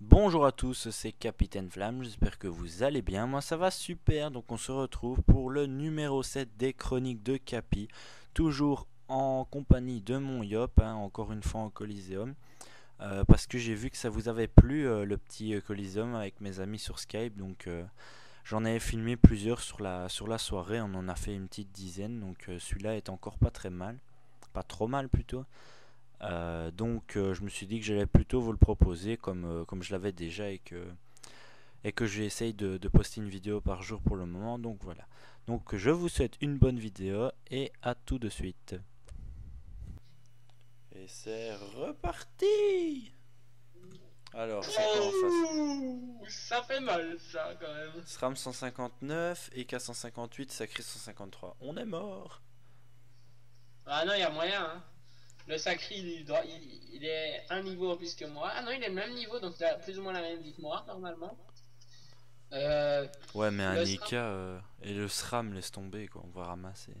Bonjour à tous, c'est Capitaine Flamme, j'espère que vous allez bien, moi ça va super, donc on se retrouve pour le numéro 7 des chroniques de Capi, toujours en compagnie de mon Yop, hein, encore une fois en Coliseum, euh, parce que j'ai vu que ça vous avait plu euh, le petit euh, Coliseum avec mes amis sur Skype, donc j'en avais filmé plusieurs sur la, sur la soirée, on en a fait une petite dizaine, donc celui-là est encore pas très mal, pas trop mal plutôt. Euh, donc euh, je me suis dit que j'allais plutôt vous le proposer comme, euh, comme je l'avais déjà et que, et que j'essaye de, de, poster une vidéo par jour pour le moment. Donc voilà. Donc je vous souhaite une bonne vidéo et à tout de suite. Et c'est reparti alors, Ça fait mal, ça, quand même. SRAM 159 et K158, Sacré 153. On est mort Ah non, il y a moyen, hein. Le Sacri, il, doit, il, est un niveau en plus que moi. Ah non, il est le même niveau, donc il a plus ou moins la même vie que moi, normalement. Euh, ouais, mais un Nika euh, et le SRAM laisse tomber, quoi. On va ramasser.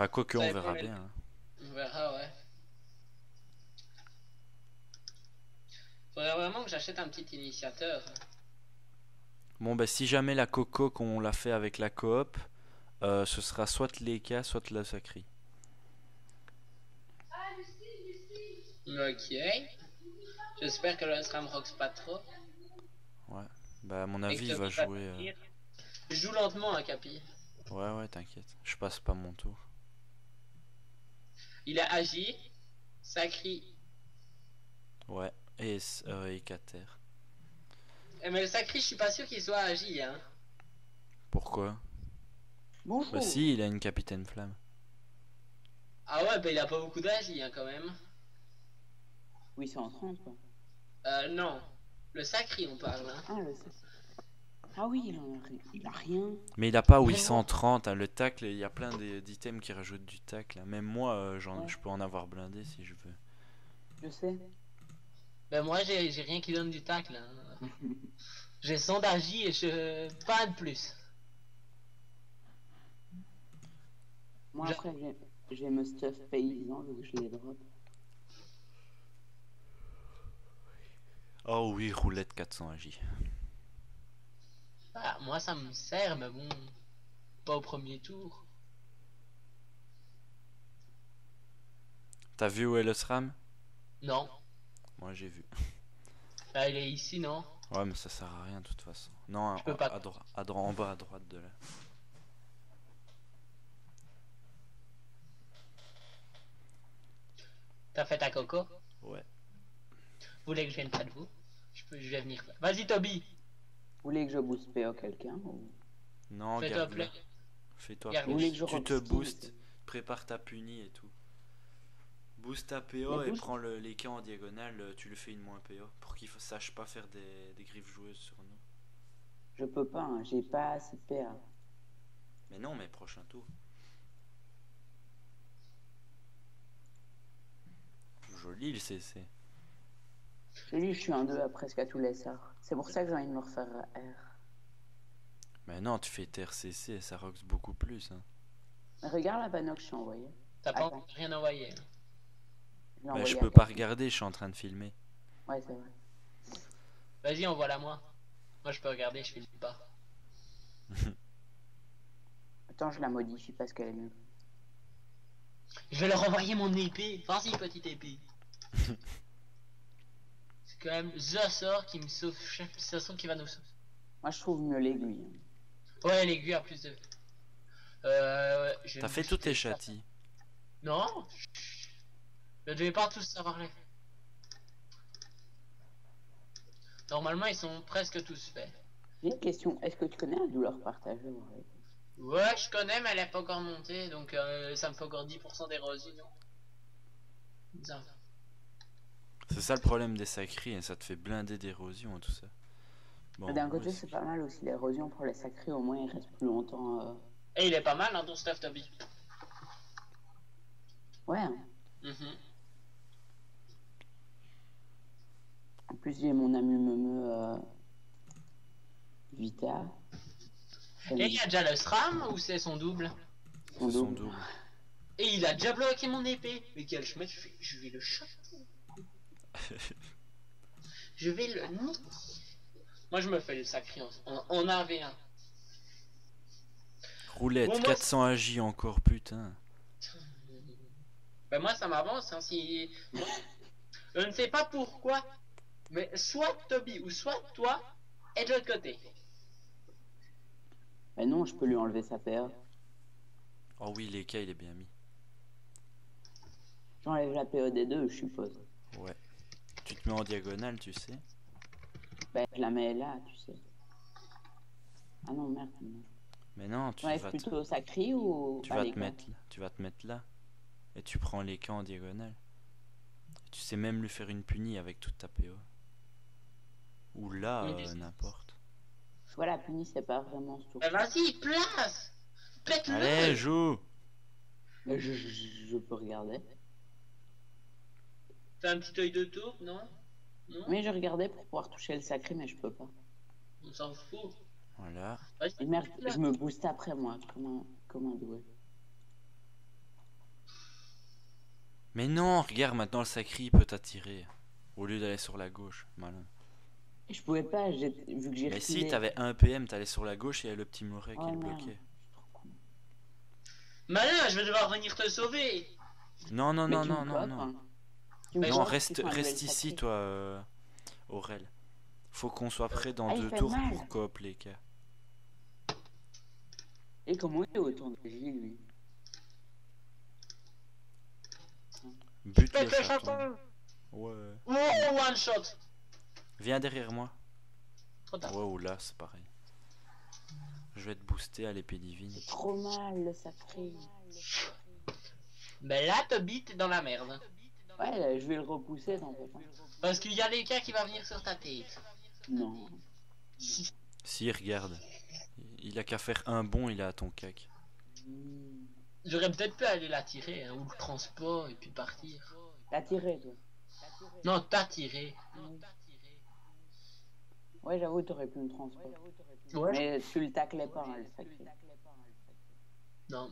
Enfin, quoi que, on verra bien. Hein. On verra, ouais. Faudrait vraiment que j'achète un petit initiateur. Bon, bah, si jamais la Coco qu'on l'a fait avec la coop, euh, ce sera soit l'Eka, soit le Sacri. Ok. J'espère que le SRAM rocks pas trop. Ouais. Bah à mon avis il va jouer. Euh... Je joue lentement à hein, Capi. Ouais ouais t'inquiète. Je passe pas mon tour. Il a agi. Sacri. Ouais. Et, euh. Eh, mais le Sacri je suis pas sûr qu'il soit agi hein. Pourquoi? Bonjour. Bah si il a une capitaine flamme. Ah ouais bah il a pas beaucoup d'agi hein, quand même. Oui, c'est en 30 quoi. Euh, non. Le sacré, on parle. Hein. Ah, le ah oui, il, a, rien. Mais il a pas 830, hein, le tacle, il y a plein d'items qui rajoutent du tacle. Hein. Même moi, euh, je peux en avoir blindé si je veux. Je sais. Ben moi, j'ai rien qui donne du tacle. Hein. j'ai 100 d'agi et je... Pas de plus. Moi, après, j'ai me stuff paysan, donc je les drop. Oh oui, roulette 400 agi. Ah, moi ça me sert, mais bon, pas au premier tour. T'as vu où est le SRAM? Non. Moi j'ai vu. Bah il est ici, non? Ouais, mais ça sert à rien de toute façon. Non, à, pas... à, droite, à droite, en bas à droite de là. T'as fait ta coco? Ouais. Vous voulez que je vienne près de vous? Je, peux, je vais venir. Vas-y, Toby. Vous voulez que je booste PO quelqu'un ou... Non, Fais-toi Fais-toi Tu te boostes, prépare ta puni et tout. Boost ta PO et prends le, les cas en diagonale, euh, tu le fais une moins PO pour qu'il sache pas faire des, des, griffes joueuses sur nous. Je peux pas, hein, j'ai pas assez de PA. Mais non, mais prochain tour. Joli le CC. J'ai je suis un 2 à presque à tous les sorts. C'est pour ça que j'ai envie de me refaire R. Mais non, tu fais TRCC et ça rocks beaucoup plus. Hein. regarde la panneau que je t'ai envoyé. T'as pas rien envoyé. Bah, je peux pas regarder, je suis en train de filmer. Ouais, c'est vrai. Vas-y, envoie-la moi. Moi, je peux regarder, je filme pas. Attends, je la modifie parce qu'elle est mieux. Je vais leur envoyer mon épée. Vas-y, petite épée. quand même The sort qui me sauve. C'est sort qui va nous sauver. Moi je trouve mieux l'aiguille. Ouais, l'aiguille a plus de. Euh, T'as fait tous tes châtis. Non Je devais pas tous savoir les Normalement, ils sont presque tous faits. J'ai une question. Est-ce que tu connais la douleur partagée Ouais, je connais, mais elle est pas encore montée. Donc, euh, ça me fait encore 10% d'érosion. C'est ça le problème des sacrés, hein, ça te fait blinder d'érosion et tout ça. D'un côté, c'est pas mal aussi l'érosion pour les sacrés, au moins il reste plus longtemps. Euh... Et il est pas mal, hein, ton stuff, Toby. Ouais. Mm-hmm. En plus, j'ai mon ami Memeu euh... Vita. Et il y a déjà le SRAM ou c'est son double? Son double. Son double. Et il a déjà bloqué mon épée. Mais quel chemin, je vais, je vais le choper je vais le. Moi je me fais le sacré en, en, en 1v1. Roulette, Bon, moi, 400 AJ encore, putain. Ben moi ça m'avance hein, si... moi, je ne sais pas pourquoi, mais soit Toby ou soit toi est de l'autre côté. Mais non, je peux lui enlever sa PA. Oh oui, les cas, il est bien mis. J'enlève la PA des deux, je suppose. Ouais. Tu te mets en diagonale, tu sais. Je la mets là, tu sais. Ah non, merde. non. Mais non, tu J'enlève vas te, plutôt au sacré ou tu vas te mettre là. Tu vas te mettre là. Et tu prends les cas en diagonale. Tu sais même lui faire une punie avec toute ta PO. Ou là, euh, n'importe. Je vois la punie, c'est pas vraiment ce tour. Ben vas-y, place Pète-le Allez, joue je, je- je peux regarder. Fais un petit œil de tour, non? Non? Mais je regardais pour pouvoir toucher le sacré, mais je peux pas. On s'en fout. Voilà. Et merde, je me booste après moi, comme un, comme un doué. Mais non, regarde, maintenant le sacré il peut t'attirer. Au lieu d'aller sur la gauche. Malin. Je pouvais pas, j'ai- vu que j'ai Mais si t'avais un PM, t'allais sur la gauche et il y a le petit Moret qui Oh, le merde. bloquait. Malin, je vais devoir venir te sauver Non, non, Mais non, non, non, non. hein. Mais Non, reste, reste ici, toi, euh, Aurel. Faut qu'on soit prêt dans Ah, deux tours mal. pour coop les cas. Et comment il est autour de lui, lui? Bute le chatons. chaton Ouais. Oh, one shot Viens derrière moi. Trop tard. Ouais, ou là, c'est pareil. Je vais te booster à l'épée divine. Trop mal, le sacré. Ben là, Toby, t'es dans la merde. Ouais, là, je vais le repousser dans peu. Parce qu'il y a les cas qui va venir sur ta tête. Non. Si, regarde. Il a qu'à faire un bon, il est à ton cac. J'aurais peut-être pu aller la tirer, hein, ou le transport, et puis partir. T'as tiré, toi. Non, t'as tiré. Ouais, j'avoue, t'aurais pu me transporter. Ouais. Mais tu le taclais pas, hein, le sacré. Non.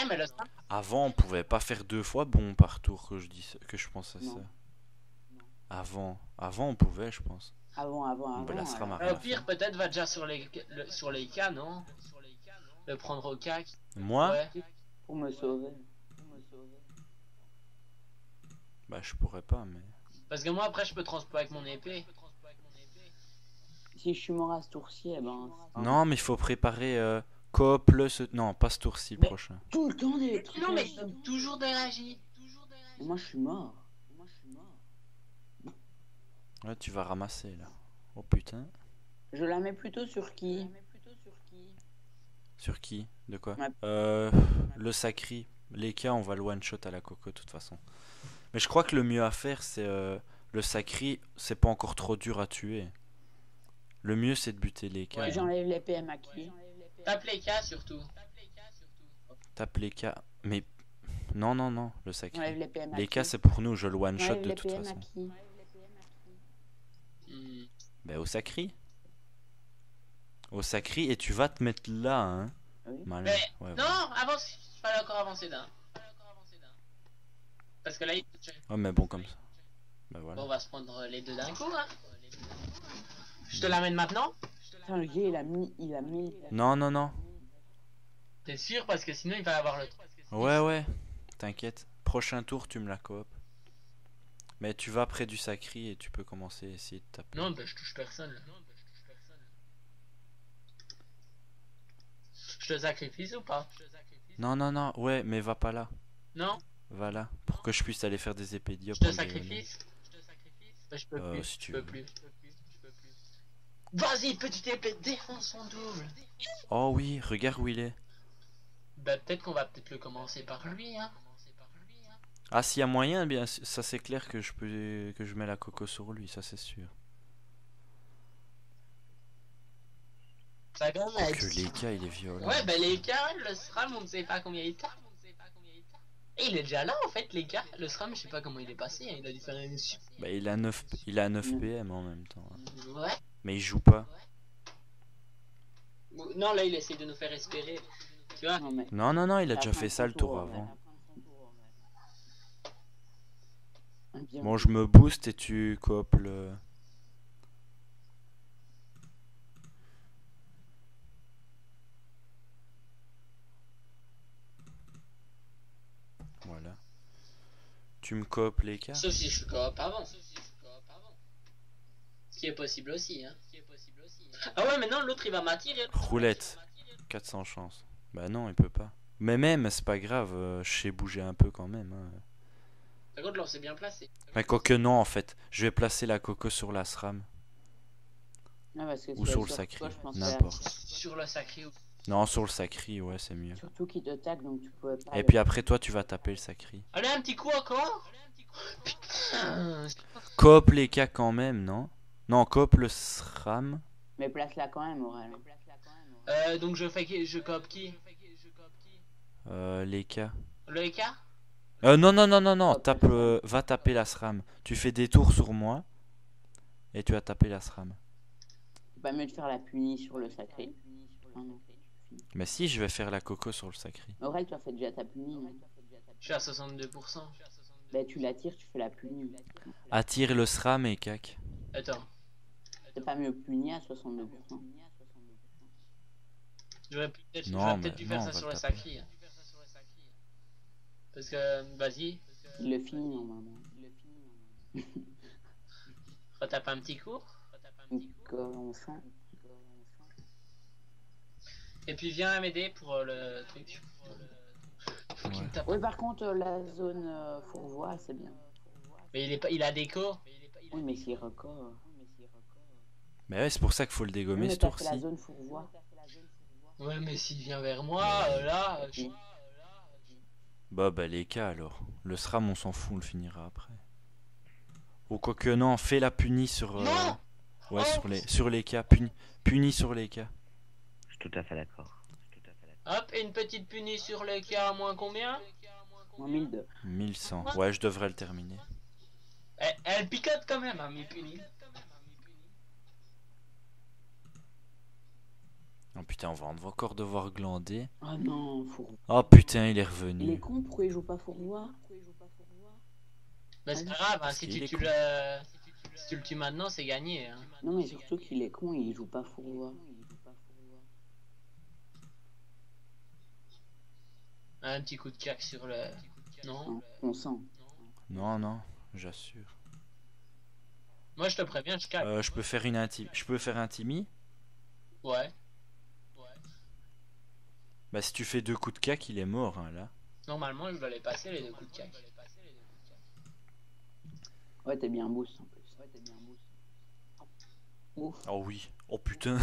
Eh, mais le Avant, on pouvait pas faire deux fois bon par tour que je dis ça- que je pense à Non. ça. Avant, avant on pouvait, je pense. Avant, avant, On avant. alors. ma- Euh, Au pire, peut-être va déjà sur les, le- sur les cas, non? Le prendre au cac. Moi, Ouais. Pour me sauver. Pour me sauver. bah je pourrais pas, mais. Parce que moi, après, je peux transporter avec mon épée. Si je suis mort à ce tour-ci, eh ben. Non, mais il faut préparer euh, coop le. ce- Non, pas ce tour-ci, le Mais- prochain. Tout le temps des trucs. Non, mais toujours de magie. Et Moi, je suis mort. Moi, je suis mort. Ouais, tu vas ramasser là. Oh putain. Je la mets plutôt sur qui? Sur qui? De quoi? Ouais. Euh, Le sacri. Les cas, on va le one shot à la coco de toute façon. Mais je crois que le mieux à faire, c'est euh, le sacri. C'est pas encore trop dur à tuer. Le mieux, c'est de buter les cas. Ouais. J'enlève les PM à qui Tape les cas surtout. Tape les cas. Mais non, non, non, le sacri. J'enlève les cas, c'est pour nous. Je le one shot de toute PM façon. qui. Ben, au sacri. Au sacri, et tu vas te mettre là, hein. Oui. Malin. Mais Ouais, Non, avance. Fallait encore avancer d'un. Parce que là, il... Ouais, mais bon, comme ça. Ben voilà. Bon, on va se prendre les deux d'un coup, hein. Je te l'amène maintenant Putain, le gars, il a mis, il a mis. Non, non, non. T'es sûr Parce que sinon, il va avoir le... Ouais, ouais. T'inquiète. Prochain tour, tu me la coop. Mais tu vas près du sacri et tu peux commencer à essayer de taper. Non, bah, je touche personne. là. Je te sacrifie ou pas? Non, non, non. Ouais, mais va pas là. Non? Va là. Pour que je puisse aller faire des épées Je te en diagonale. sacrifie Bah, Je peux Euh, plus. si tu je peux veux. plus. Vas-y, petite épée, défonce son double. Oh oui, regarde où il est. Bah, peut-être qu'on va peut-être le commencer par lui, hein. Ah, s'il y a moyen, eh bien, ça c'est clair que je peux que je mets la coco sur lui, ça c'est sûr. Ça commence. Que les cas, il est violent. Ouais, bah, les cas, le SRAM, on ne sait pas combien il tape. Et il est déjà là en fait, les gars. Le SRAM, je sais pas comment il est passé. hein, Il a dû faire une super. Bah, il a 9, il a 9 Mm. PM en même temps. hein. Ouais. Mais il joue pas. Non, là, il essaie de nous faire espérer. Tu vois Non, mais Non, non, non, il a déjà fait ça le tour avant. Ah, bien. Bon, je me booste et tu coopes le. Voilà. Tu me coopes les cas Sauf si je coop avant. Ce qui est possible aussi, hein. Ah ouais, mais non, l'autre il va m'attirer. Roulette. 400 chances. Bah non, il peut pas. Mais même, c'est pas grave, euh, je sais bouger un peu quand même. hein. Par contre, là, on s'est bien placé. Mais quoique non, en fait. Je vais placer la coco sur la SRAM. Ah, parce que Ou sur le sacré, n'importe. Sur le sacré ou. Non, sur le sacri, ouais, c'est mieux. Surtout qu'il te tag, donc tu pouvais pas. Et le- puis après, toi, tu vas taper le sacri. Allez, un petit coup encore Putain Coop les cas quand même, non? Non, coop le SRAM. Mais place-la quand même, Aurel. Euh, donc je fais qui Je coop qui? Euh, les cas. Le EK Euh, non, non, non, non, non, tape, euh, va taper la SRAM. Tu fais des tours sur moi. Et tu vas taper la SRAM. C'est pas mieux de faire la punie sur le sacré. Non. Mais si, je vais faire la coco sur le sacri. Aurel, tu as fait déjà ta punie, non? Je suis à 62%. Ben, tu la tires, tu fais la punie. Attire le SRAM et cac. Attends, C'est pas mieux puni à 62%. j'aurais peut-être dû faire ça sur le le sacré. hein. Parce que, vas-y, Il le finit normalement. retape un petit coup. Donc, euh, enfin. Et puis viens m'aider pour euh, le truc. Faut qu'il Ouais. me. Oui, par contre, euh, la zone euh, fourvoie, c'est bien. Mais il, est pas, il a déco. Oui, mais s'il record. Mais ouais, c'est pour ça qu'il faut le dégommer ce tour-ci. fourvoie. Ouais, mais s'il vient vers moi, euh, là, euh, je- Oui. Bah, bah, les cas alors. Le SRAM, on s'en fout, on le finira après. Ou quoique non, fais la punie sur. euh, Non Ouais, Oh sur les, sur les cas. Puni, puni sur les cas. Je suis tout à fait d'accord. Hop, et une petite punie sur le cas à moins combien? Moins 1002. 1100. Ouais, je devrais le terminer. elle, elle picote quand même, hein, mes punis. Oh putain, on va encore devoir glander. Oh non. Oh putain, il est Il est revenu. con, pourquoi il joue pas fourvoie Mais c'est Ah, pas grave, hein, si, tu, est tu con. le... si tu le tues maintenant, c'est gagné. Hein. Non, mais surtout qu'il est con, il joue pas fourvoie. Un petit coup de cac sur le. Non? On sent. Non, non, j'assure. Moi je te préviens, je cac. Euh, je peux faire une intime. Je peux faire un timi Ouais. Bah, si tu fais deux coups de cac, il est mort, hein, là. Normalement, je dois les passer les deux coups de cac. Ouais, t'es bien boost en plus. Ouais, t'es bien boost. Ouf. Oh oui. Oh putain.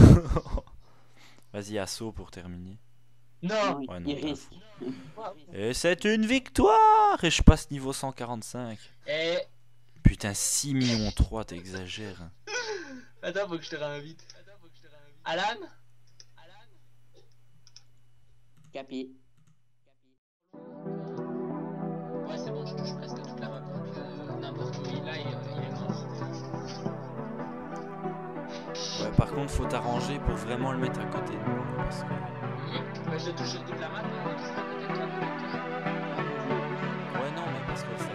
Vas-y, assaut pour terminer. Non il- Ouais, non, il pas risque. Et c'est une victoire Et je passe niveau 145. Et. Putain, 6 millions 3, t'exagères. Attends, faut que je te réinvite. Alan? Capi. Ouais, c'est bon, je touche presque toute la map. Euh, n'importe où il aille, euh, il est mort. Ouais, par contre, faut t'arranger pour vraiment le mettre à côté de nous. Parce que... Mmh. Ouais, je touche toute la map, mais on touche pas peut-être toi. Ouais, non, mais parce que ça.